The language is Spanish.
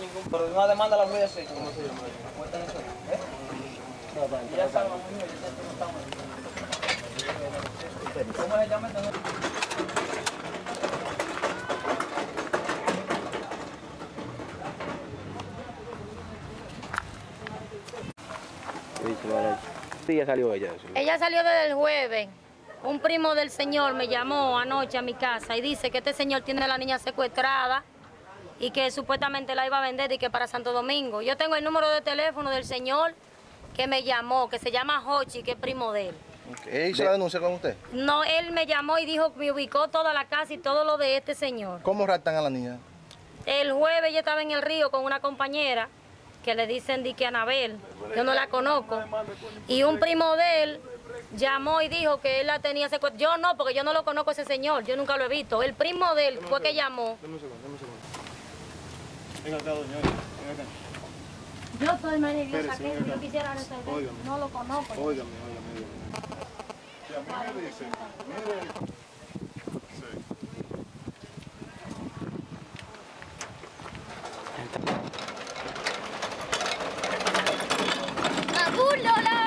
hay ningún Pero una demanda la voy a hacer. ¿Cómo se llama? ¿Eh? Ya amigo, ya estamos. ¿Cómo se llama nombre? Sí, ya salió ella. Ella salió desde el jueves. Un primo del señor me llamó anoche a mi casa y dice que este señor tiene a la niña secuestrada y que supuestamente la iba a vender y que para Santo Domingo. Yo tengo el número de teléfono del señor que me llamó, que se llama Hochi, que es primo de él. ¿Él hizo la denuncia con usted? No, él me llamó y dijo que me ubicó toda la casa y todo lo de este señor. ¿Cómo raptan a la niña? El jueves yo estaba en el río con una compañera que le dicen di que Anabel, yo no la conozco, y un primo de él llamó y dijo que él la tenía secuestrada. Yo no, porque yo no lo conozco a ese señor, yo nunca lo he visto. El primo de él fue que llamó. Venga acá, doña. Venga acá. Yo soy María Espérese, Saquero, venga yo quisiera resolver. No lo conozco. Óigame, óigame, óigame. Que a mí me dicen, mire, sí. Abuelo, la